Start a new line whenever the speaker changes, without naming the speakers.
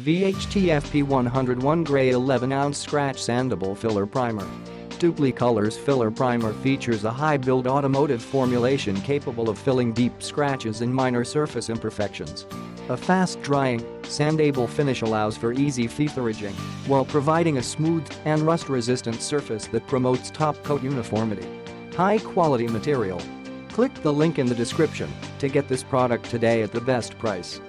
VHTFP 101 Gray 11 ounce scratch sandable filler primer. Dupli-Colors Filler Primer features a high-build automotive formulation capable of filling deep scratches and minor surface imperfections. A fast-drying, sandable finish allows for easy featheredging while providing a smooth and rust-resistant surface that promotes top-coat uniformity. High-quality material. Click the link in the description to get this product today at the best price.